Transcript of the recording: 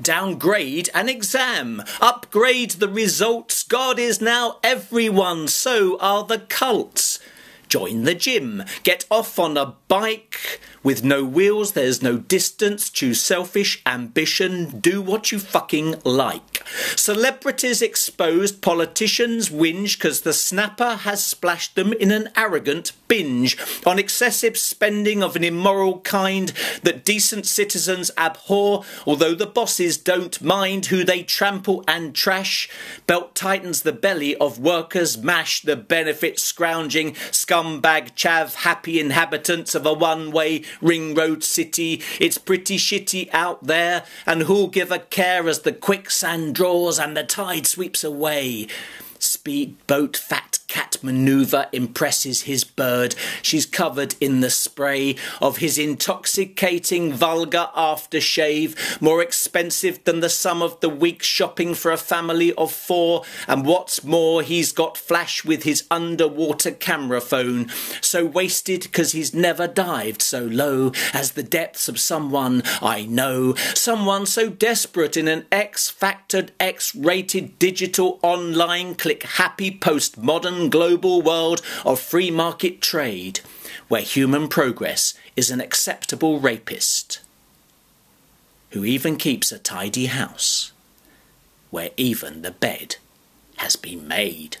Downgrade an exam. Upgrade the results. God is now everyone. So are the cults. Join the gym. Get off on a bike. With no wheels, there's no distance. Choose selfish ambition. Do what you fucking like. Celebrities exposed, politicians whinge because the snapper has splashed them in an arrogant binge on excessive spending of an immoral kind that decent citizens abhor, although the bosses don't mind who they trample and trash. Belt tightens the belly of workers, mash the benefit scrounging, scumbag chav, happy inhabitants of a one way ring road city. It's pretty shitty out there, and who'll give a care as the quicksand draws and the tide sweeps away? Speedboat fat maneuver impresses his bird. She's covered in the spray of his intoxicating vulgar aftershave, more expensive than the sum of the week's shopping for a family of four. And what's more, he's got flash with his underwater camera phone, so wasted because he's never dived so low as the depths of someone I know, someone so desperate in an X factored, X rated digital online click happy postmodern global world of free market trade, where human progress is an acceptable rapist who even keeps a tidy house, where even the bed has been made.